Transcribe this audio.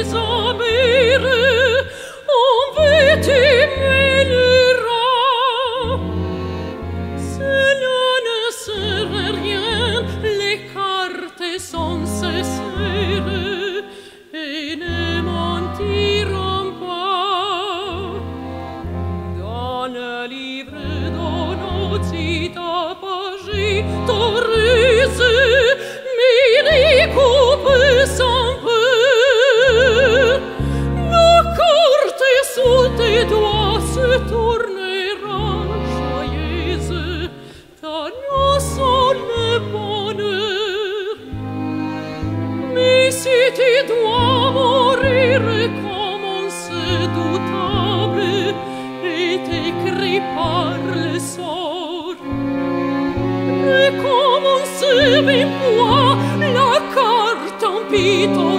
Isabel met moi la carte en pitoyable